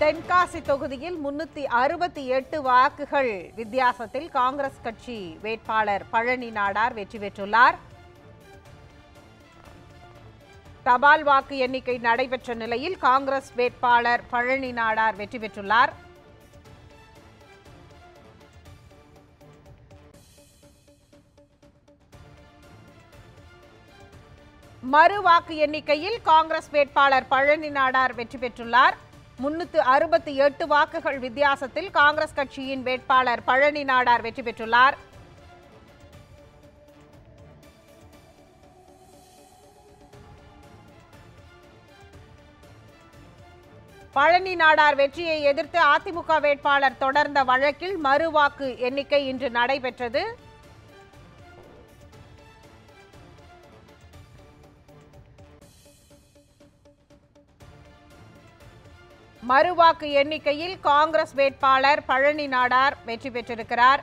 தென்காசி தொகுதியில் முன்னூத்தி அறுபத்தி எட்டு வாக்குகள் வித்தியாசத்தில் காங்கிரஸ் கட்சி வேட்பாளர் பழனி நாடார் வெற்றி பெற்றுள்ளார். தபால் வாக்கு எண்ணிக்கை நடைபெற்ற நிலையில் காங்கிரஸ் வேட்பாளர் பழனி நாடார் வெற்றி பெற்றுள்ளார். மறு வாக்கு எண்ணிக்கையில் காங்கிரஸ் வேட்பாளர் பழனி நாடார் வெற்றி பெற்றுள்ளார். முன்னூற்று அறுபத்தி எட்டு வாக்குகள் வித்தியாசத்தில் காங்கிரஸ் கட்சியின் வேட்பாளர் பழனி நாடார் வெற்றி பெற்றுள்ளார். பழனி நாடார் வெற்றியை எதிர்த்து அதிமுக வேட்பாளர் தொடர்ந்த வழக்கில் மறுவாக்கு எண்ணிக்கை இன்று நடைபெற்றது. மறுவாக்கு எண்ணிக்கையில் காங்கிரஸ் வேட்பாளர் பழனி நாடார் வெற்றி பெற்றிருக்கிறார்.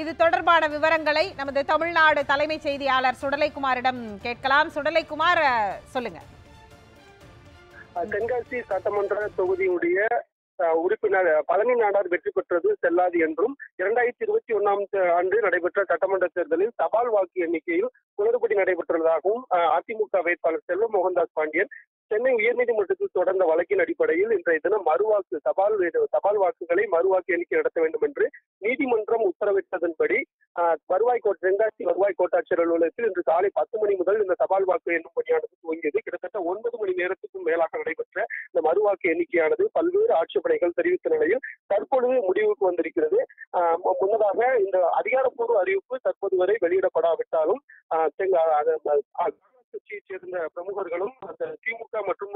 இது தொடர்பான விவரங்களை நமது தமிழ்நாடு தலைமைச் செய்தியாளர் சுடலைக்குமாரிடம் கேட்கலாம். சுடலைக்குமார் சொல்லுங்க. தென்காசி சட்டமன்ற தொகுதியுடைய உறுப்பினர் பழனி நாடார் வெற்றி பெற்றது செல்லாது என்றும் இரண்டாயிரத்தி இருபத்தி ஒன்னாம் ஆண்டு நடைபெற்ற சட்டமன்ற தேர்தலில் தபால் வாக்கு எண்ணிக்கையில் குளறுபடி நடைபெற்றுள்ளதாகவும் அஹ், அதிமுக வேட்பாளர் செல்வ மோகன்தாஸ் பாண்டியன் சென்னை உயர்நீதிமன்றத்தில் தொடர்ந்த வழக்கின் அடிப்படையில் இன்றைய தினம் மறுவாக்கு தபால் வே- தபால் வாக்குகளை மறுவாக்கு எண்ணிக்கை நடத்த வேண்டும் என்று நீதிமன்றம் உத்தரவிட்டதன்படி வருவாய் கோட் தென்காசி வருவாய் கோட்டாட்சியர் அலுவலகத்தில் இன்று காலை பத்து மணி முதல் இந்த தபால் வாக்கு எண்ணும் பணியானது துவங்கியது. கிட்டத்தட்ட ஒன்பது மணி நேரத்துக்கும் மேலாக நடைபெற்ற இந்த மறுவாக்கு எண்ணிக்கையானது பல்வேறு ஆட்சேபனைகள் தெரிவித்த நிலையில் தற்பொழுது முடிவுக்கு வந்திருக்கிறது. முன்னதாக இந்த அதிகாரப்பூர்வ அறிவிப்பு தற்போது வரை வெளியிடப்படாவிட்டாலும் கட்சியைச் சேர்ந்த பிரமுகர்களும் அந்த திமுக மற்றும்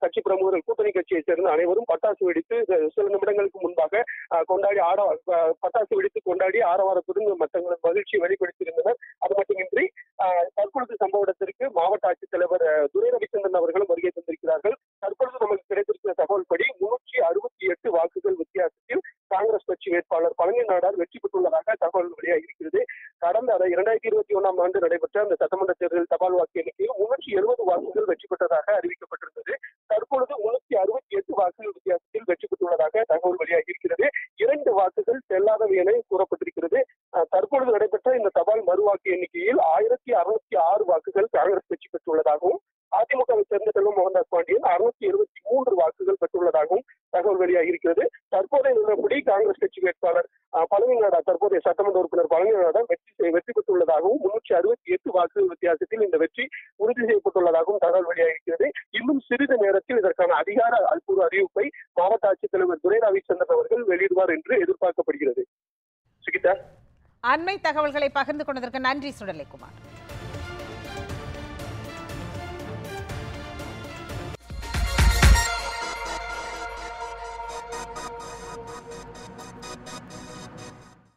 கட்சி பிரமுகர்கள் கூட்டணி கட்சியைச் சேர்ந்த அனைவரும் பட்டாசு வெடித்து சில நிமிடங்களுக்கு கொண்டாடி ஆட பட்டாசு வெடித்து கொண்டாடி ஆரவாரத்துடன் தங்களது மகிழ்ச்சியை வெளிப்படுத்தியிருந்தனர். அது மட்டுமின்றி தற்கொலை தற்பொழுது சம்பவ இடத்திற்கு மாவட்ட ஆட்சித்தலைவர் துரை ரவிச்சந்திரன் அவர்களும் வருகை தந்திருக்கிறார்கள். தற்பொழுது நமக்கு கிடைத்திருக்கிற தகவல் படி முன்னூற்றி அறுபத்தி எட்டு வாக்குகள் வித்தியாசத்தில் காங்கிரஸ் கட்சி வேட்பாளர் பழனி நாடார் வெற்றி பெற்றுள்ளதாக தகவல் வெளியாக இருக்கிறது. கடந்த அதை இரண்டாயிரத்தி இருபத்தி ஒன்னாம் ஆண்டு நடைபெற்ற அந்த சட்டமன்ற தேர்தலில் தபால் வாக்கு எண்ணிக்கையில் முன்னூற்றி எழுபது வாக்குகள் வெற்றி பெற்றதாக அறிவிக்கப்பட்டிருந்தது. வாக்கு வித்தியாசத்தில் வெற்றி பெற்றுள்ளதாக தகவல் வெளியாகி இருக்கிறது. இரண்டு வாக்குகள் செல்லாதவை என கூறப்பட்டிருக்கிறது. தற்பொழுது நடைபெற்ற இந்த தபால் மறுவாக்கு எண்ணிக்கையில் ஆயிரத்தி அறுநூத்தி ஆறு வாக்குகள் காங்கிரஸ் வெற்றி பெற்றுள்ளதாகவும் அதிமுகவை சேர்ந்த செல்வம் மோகன்தாஸ் பாண்டியன் அறுநூத்தி எழுபத்தி மூன்று வாக்குகள் பெற்றுள்ளதாகவும் தகவல் வெளியாகி இருக்கிறது. தற்போதைய நிலப்படி காங்கிரஸ் கட்சி வேட்பாளர் பழனிநாடா தற்போதைய சட்டமன்ற உறுப்பினர் பழனிநாடா வெற்றி வெற்றி பெற்றுள்ளதாகவும் முன்னூற்றி அறுபத்தி எட்டு வாக்குகள் வித்தியாசத்தில் இந்த வெற்றி உறுதி செய்யப்பட்டுள்ளதாகவும் தகவல் வெளியாகிருக்கிறது இன்னும் சிறிது நேரத்தில் இதற்கான அதிகார பூர்வ அறிவிப்பை மாவட்ட ஆட்சித்தலைவர் துரை ரவிச்சந்திரன் அவர்கள் வெளியிடுவார் என்று எதிர்பார்க்கப்படுகிறது. சுகிதா? அண்மை தகவல்களை பகிர்ந்து கொண்டதற்கு நன்றி சுடலைக்குமார்.